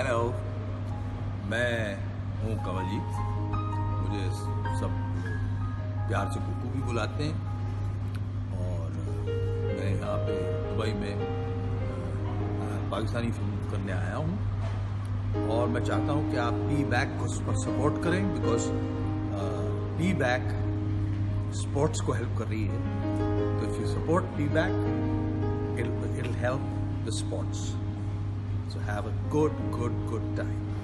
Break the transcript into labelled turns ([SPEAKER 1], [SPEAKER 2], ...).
[SPEAKER 1] Hello मैं हूँ कंवलजीत मुझे सब प्यार से कुकू भी बुलाते हैं। और मैं यहाँ पे दुबई में पाकिस्तानी फ़िल्म करने आया हूँ। और मैं चाहता हूँ कि आप पी बैक को पर सपोर्ट करें बिकॉज़ पी बैक स्पोर्ट्स को हेल्प कर रही है। तो if you support P back it help the sports Have a good, good, good time.